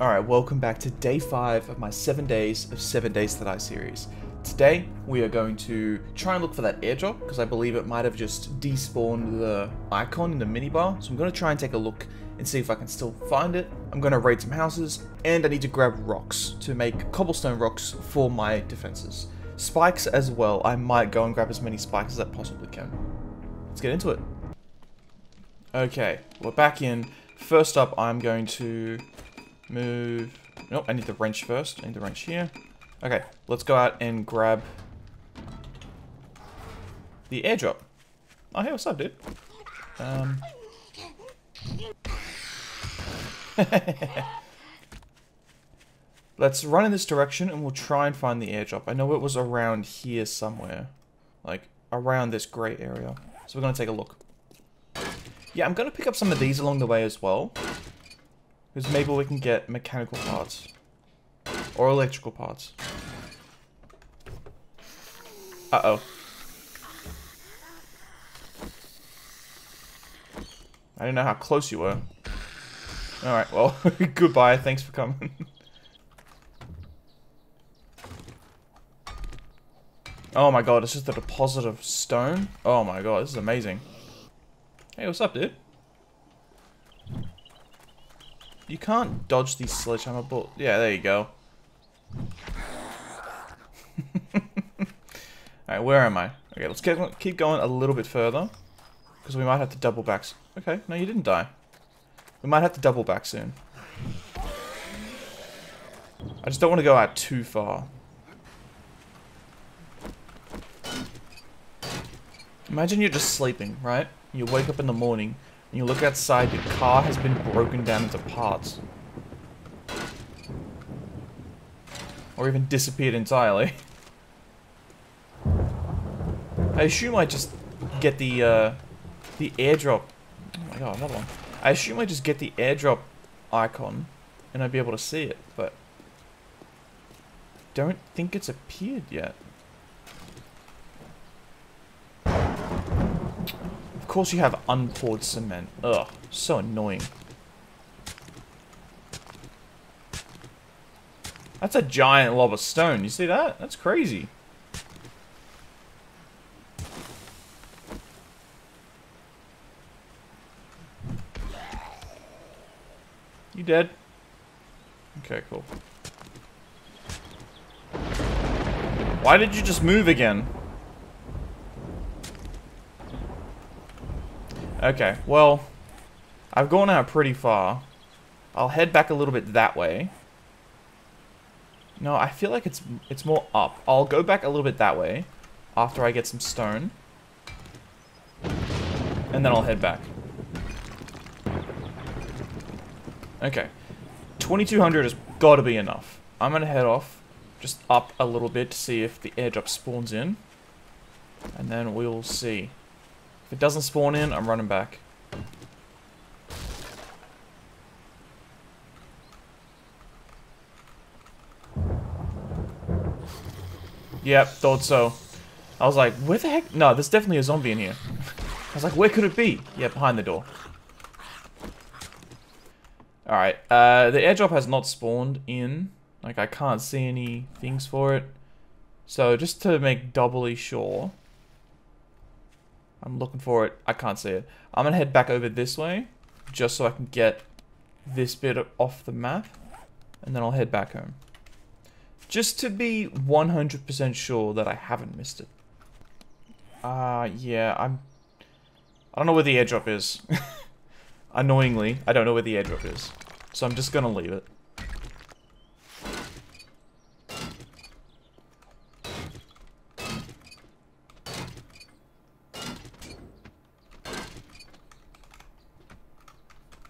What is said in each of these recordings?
Alright, welcome back to day 5 of my 7 days of 7 days to die series. Today, we are going to try and look for that airdrop, because I believe it might have just despawned the icon in the minibar, so I'm going to try and take a look and see if I can still find it. I'm going to raid some houses, and I need to grab rocks to make cobblestone rocks for my defenses. Spikes as well, I might go and grab as many spikes as I possibly can. Let's get into it. Okay, we're back in. First up, I'm going to Move. Nope, I need the wrench first. I need the wrench here. Okay, let's go out and grab the airdrop. Oh, hey, what's up, dude? Um. Let's run in this direction and we'll try and find the airdrop. I know it was around here somewhere. Like, around this gray area. So we're going to take a look. Yeah, I'm going to pick up some of these along the way as well. Because maybe we can get mechanical parts. Or electrical parts. Uh-oh. I didn't know how close you were. Alright, well, goodbye. Thanks for coming. oh my god, it's just a deposit of stone? Oh my god, this is amazing. Hey, what's up, dude? You can't dodge these sledgehammer bullets. Yeah, there you go. Alright, where am I? Okay, let's keep, keep going a little bit further. Because we might have to double back. Okay, no, you didn't die. We might have to double back soon. I just don't want to go out too far. Imagine you're just sleeping, right? You wake up in the morning and you look outside, your car has been broken down into parts. Or even disappeared entirely. I assume I just get the, uh, the airdrop. Oh my god, another one. I assume I just get the airdrop icon and I'd be able to see it, but don't think it's appeared yet. Course you have unpoured cement. Ugh, so annoying. That's a giant lob of stone. You see that? That's crazy. You dead? Okay, cool. Why did you just move again? Okay, well, I've gone out pretty far. I'll head back a little bit that way. No, I feel like it's it's more up. I'll go back a little bit that way after I get some stone. And then I'll head back. Okay. 2200 has got to be enough. I'm going to head off just up a little bit to see if the airdrop spawns in. And then we'll see. If it doesn't spawn in, I'm running back. Yep, thought so. I was like, where the heck? No, there's definitely a zombie in here. I was like, where could it be? Yeah, behind the door. Alright, uh, the airdrop has not spawned in. Like, I can't see any things for it. So, just to make doubly sure, I'm looking for it. I can't see it. I'm going to head back over this way just so I can get this bit off the map. And then I'll head back home. Just to be 100% sure that I haven't missed it. Uh, yeah, I'm... I don't know where the airdrop is. Annoyingly, I don't know where the airdrop is. So I'm just gonna leave it.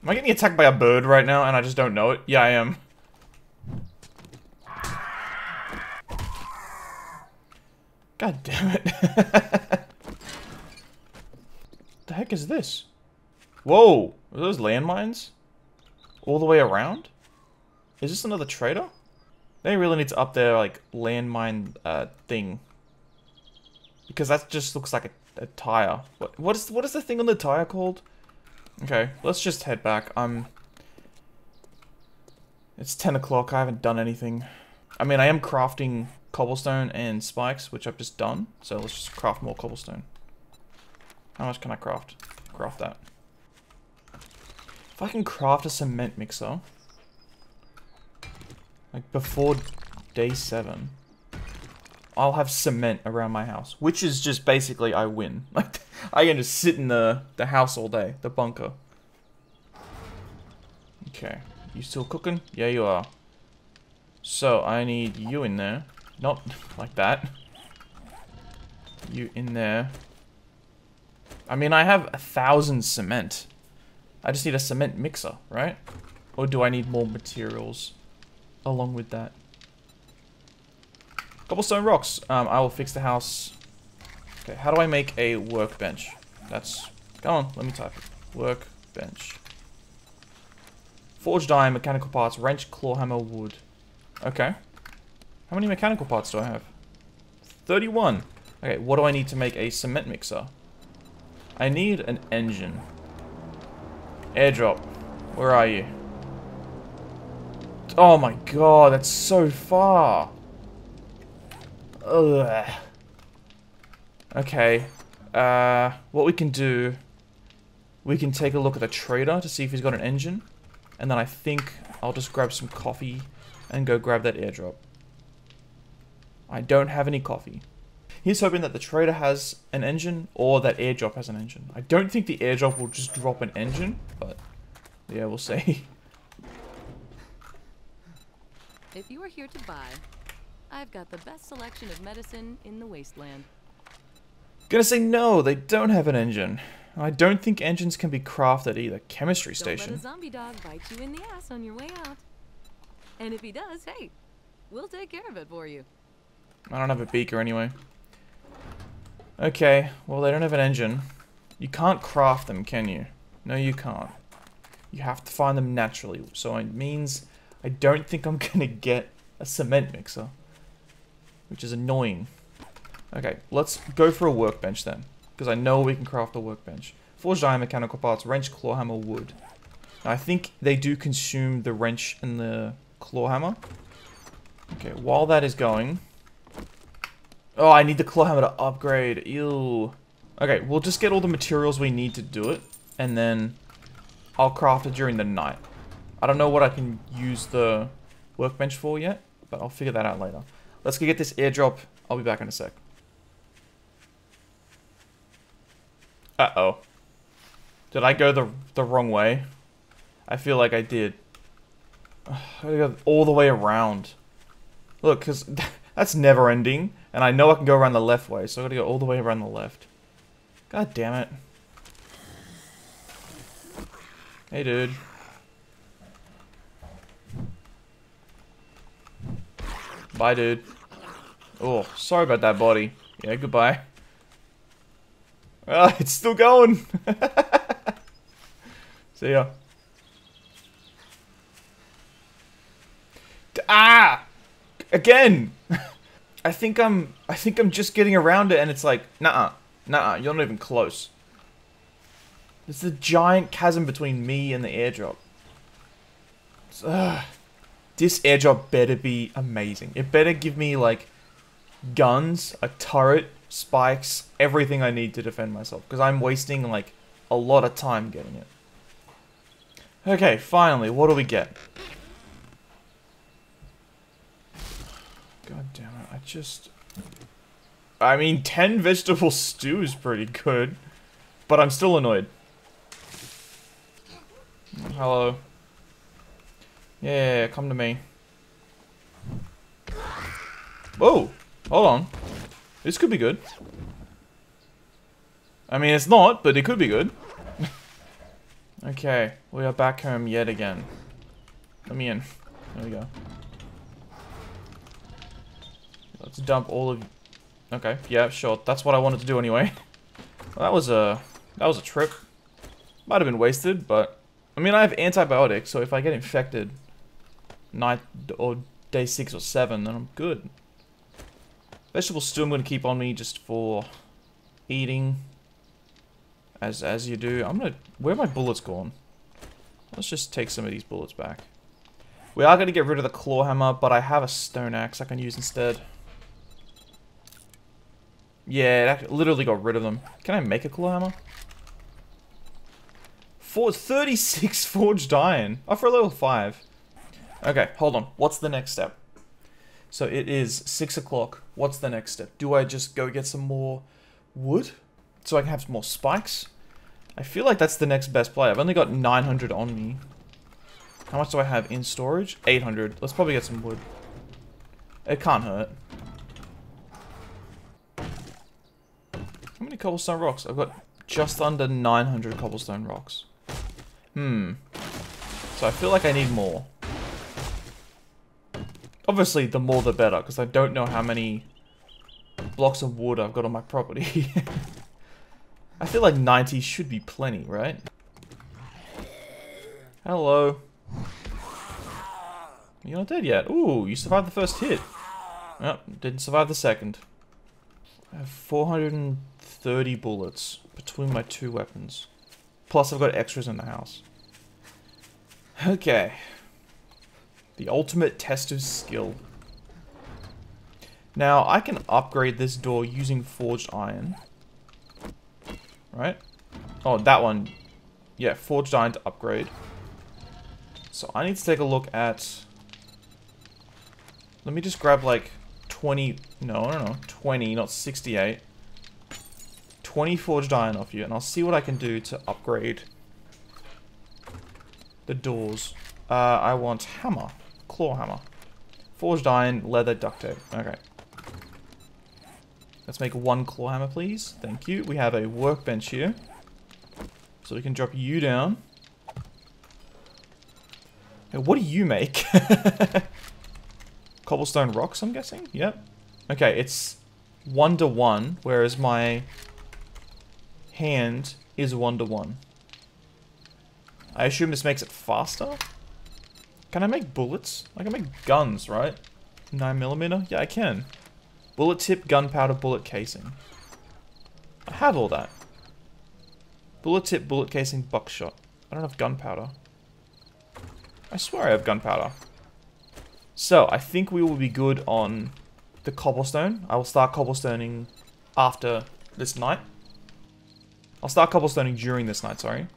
Am I getting attacked by a bird right now and I just don't know it? Yeah, I am. God damn it. the heck is this? Whoa! Are those landmines? All the way around? Is this another trader? They really need to up their, like, landmine, uh, thing. Because that just looks like a, a tire. What, what is, what is the thing on the tire called? Okay, let's just head back. Um, It's 10 o'clock. I haven't done anything. I mean, I am crafting cobblestone and spikes, which I've just done. So let's just craft more cobblestone. How much can I craft? Craft that. If I can craft a cement mixer, like before day seven, I'll have cement around my house, which is just basically I win. Like I can just sit in the the house all day, the bunker. Okay, you still cooking? Yeah, you are. So I need you in there, not like that. You in there. I mean, I have a thousand cement. I just need a cement mixer, right? Or do I need more materials along with that? Cobblestone rocks. Um, I will fix the house. Okay, how do I make a workbench? That's... Come on, let me type it. Workbench. Forged iron, mechanical parts, wrench, claw hammer, wood. Okay. How many mechanical parts do I have? 31. Okay, what do I need to make a cement mixer? I need an engine. Airdrop. Where are you? Oh my god, that's so far. Ugh. Okay. Uh, what we can do... We can take a look at the trader to see if he's got an engine. And then I think I'll just grab some coffee and go grab that airdrop. I don't have any coffee. He's hoping that the trader has an engine or that airdrop has an engine. I don't think the airdrop will just drop an engine, but yeah, we'll see. If you are here to buy, I've got the best selection of medicine in the wasteland. Gonna say no, they don't have an engine. I don't think engines can be crafted either. Chemistry Don't let station. a zombie dog bite you in the ass on your way out. And if he does, hey, we'll take care of it for you. I don't have a beaker anyway. Okay, well they don't have an engine. You can't craft them, can you? No, you can't. You have to find them naturally. So it means I don't think I'm gonna get a cement mixer. Which is annoying. Okay, let's go for a workbench then. Because I know we can craft a workbench. Forged iron, mechanical parts, wrench, claw hammer, wood. Now, I think they do consume the wrench and the claw hammer. Okay, while that is going... Oh, I need the claw hammer to upgrade. Ew. Okay, we'll just get all the materials we need to do it. And then I'll craft it during the night. I don't know what I can use the workbench for yet. But I'll figure that out later. Let's go get this airdrop. I'll be back in a sec. Uh-oh. Did I go the, the wrong way? I feel like I did. I gotta go all the way around. Look, because that's never ending. And I know I can go around the left way, so I gotta go all the way around the left. God damn it. Hey, dude. Bye, dude. Oh, sorry about that body. Yeah, goodbye. Ah, it's still going. See ya. Ah! Again! I think I'm I think I'm just getting around it and it's like, nah, nah, you're not even close. There's a giant chasm between me and the airdrop. It's- ugh. This airdrop better be amazing. It better give me like guns, a turret, spikes, everything I need to defend myself. Because I'm wasting like a lot of time getting it. Okay, finally, what do we get? God damn it, I just... I mean, 10 vegetable stew is pretty good. But I'm still annoyed. Hello. Yeah, come to me. Whoa! Hold on. This could be good. I mean, it's not, but it could be good. okay, we are back home yet again. Let me in. There we go. Let's dump all of... Okay, yeah, sure. That's what I wanted to do anyway. Well, that was a... That was a trip. Might have been wasted, but... I mean, I have antibiotics, so if I get infected... Night or day 6 or 7, then I'm good. Vegetable stew I'm going to keep on me just for eating. As as you do. I'm going to... Where are my bullets gone? Let's just take some of these bullets back. We are going to get rid of the claw hammer, but I have a stone axe I can use instead. Yeah, it literally got rid of them. Can I make a claw hammer? For 36 forged iron. Oh, for a level 5. Okay, hold on. What's the next step? So it is 6 o'clock. What's the next step? Do I just go get some more wood? So I can have some more spikes? I feel like that's the next best play. I've only got 900 on me. How much do I have in storage? 800. Let's probably get some wood. It can't hurt. How many cobblestone rocks? I've got just under 900 cobblestone rocks. Hmm. So I feel like I need more. Obviously, the more the better, because I don't know how many blocks of wood I've got on my property. I feel like 90 should be plenty, right? Hello. You're not dead yet. Ooh, you survived the first hit. Yep, didn't survive the second. I have 430 bullets between my two weapons. Plus, I've got extras in the house. Okay. The ultimate test of skill. Now, I can upgrade this door using forged iron. Right? Oh, that one. Yeah, forged iron to upgrade. So I need to take a look at... Let me just grab like 20... No, no, no. 20, not 68. 20 forged iron off you, and I'll see what I can do to upgrade the doors. Uh, I want hammer. Claw hammer. Forged iron, leather, duct tape. Okay. Let's make one claw hammer, please. Thank you. We have a workbench here. So we can drop you down. Hey, what do you make? Cobblestone rocks, I'm guessing? Yep. Okay, it's one to one, whereas my hand is one to one. I assume this makes it faster? Can I make bullets? I can make guns, right? 9mm? Yeah, I can. Bullet tip, gunpowder, bullet casing. I have all that. Bullet tip, bullet casing, buckshot. I don't have gunpowder. I swear I have gunpowder. So, I think we will be good on the cobblestone. I will start cobblestoning after this night. I'll start cobblestoning during this night, sorry.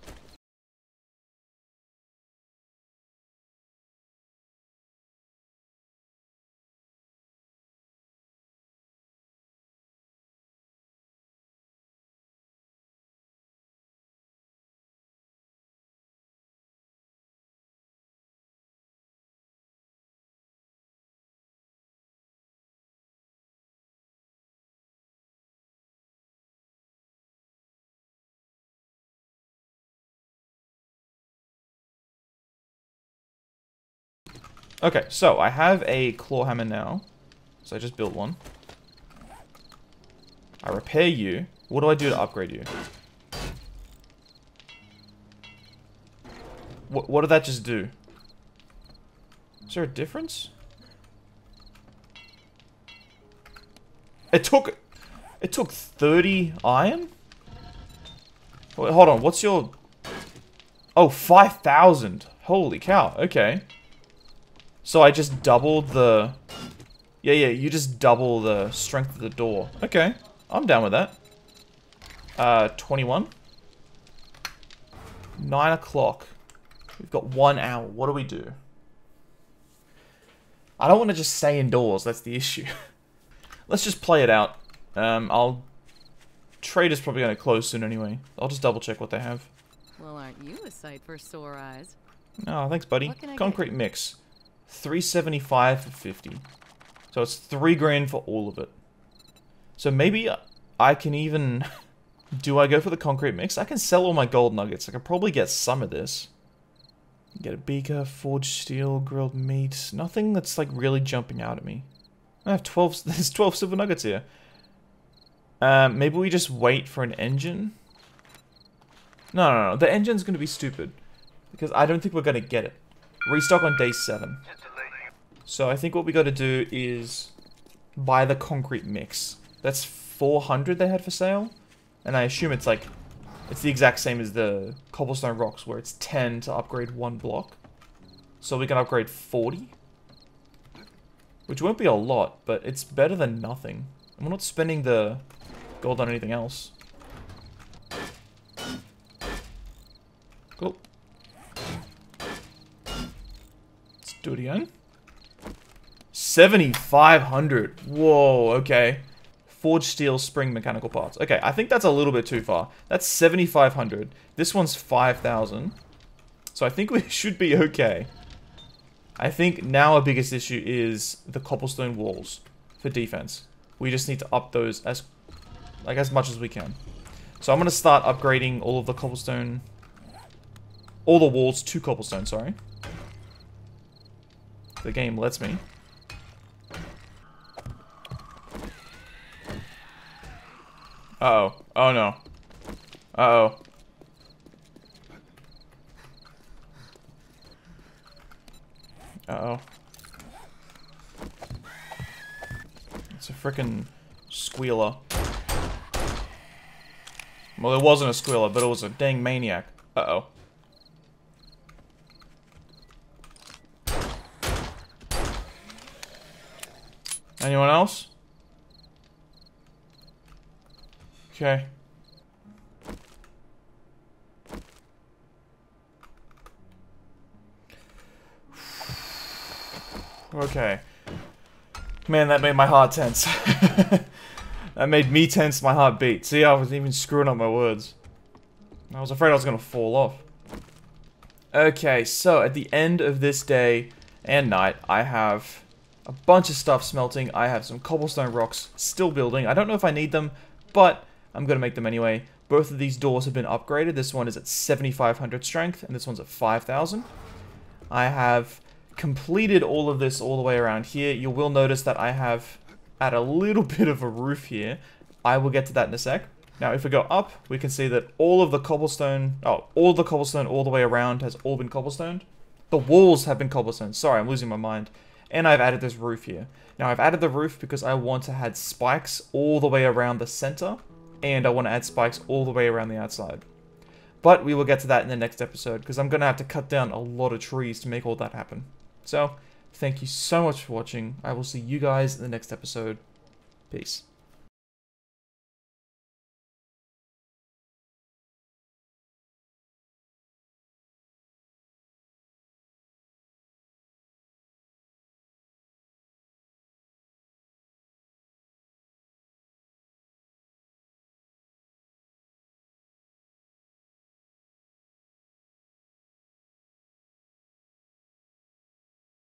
Okay, so I have a claw hammer now. So I just built one. I repair you. What do I do to upgrade you? What, what did that just do? Is there a difference? It took... It took 30 iron? Wait, hold on, what's your... Oh, 5,000. Holy cow, okay. So I just doubled the... Yeah, yeah, you just double the strength of the door. Okay, I'm down with that. Uh, 21. 9 o'clock. We've got one hour. What do we do? I don't want to just stay indoors. That's the issue. Let's just play it out. Um, I'll... Trade is probably going to close soon anyway. I'll just double check what they have. Well, aren't you a sight for sore eyes? Oh, thanks, buddy. Concrete mix. 375 for 50. So it's 3 grand for all of it. So maybe I can even... Do I go for the concrete mix? I can sell all my gold nuggets. I could probably get some of this. Get a beaker, forged steel, grilled meat. Nothing that's like really jumping out at me. I have 12... There's 12 silver nuggets here. Um, maybe we just wait for an engine? No, no, no. The engine's going to be stupid. Because I don't think we're going to get it. Restock on day 7. So I think what we got to do is buy the concrete mix. That's 400 they had for sale. And I assume it's like, it's the exact same as the cobblestone rocks where it's 10 to upgrade one block. So we can upgrade 40. Which won't be a lot, but it's better than nothing. And we're not spending the gold on anything else. Cool. Let's do it again. 7,500. Whoa, okay. Forged steel spring mechanical parts. Okay, I think that's a little bit too far. That's 7,500. This one's 5,000. So I think we should be okay. I think now our biggest issue is the cobblestone walls for defense. We just need to up those as like as much as we can. So I'm going to start upgrading all of the cobblestone all the walls to cobblestone, sorry. The game lets me. Uh oh Oh no. Uh-oh. Uh-oh. It's a freaking squealer. Well, it wasn't a squealer, but it was a dang maniac. Uh-oh. Anyone else? Okay. Okay. Man, that made my heart tense. that made me tense, my heart beat. See, I was even screwing up my words. I was afraid I was going to fall off. Okay, so at the end of this day and night, I have a bunch of stuff smelting. I have some cobblestone rocks still building. I don't know if I need them, but I'm going to make them anyway. Both of these doors have been upgraded. This one is at 7,500 strength, and this one's at 5,000. I have completed all of this all the way around here. You will notice that I have add a little bit of a roof here. I will get to that in a sec. Now, if we go up, we can see that all of the cobblestone, oh, all the cobblestone all the way around has all been cobblestoned. The walls have been cobblestone. Sorry, I'm losing my mind. And I've added this roof here. Now, I've added the roof because I want to add spikes all the way around the center, and I want to add spikes all the way around the outside. But we will get to that in the next episode, because I'm going to have to cut down a lot of trees to make all that happen. So, thank you so much for watching. I will see you guys in the next episode. Peace.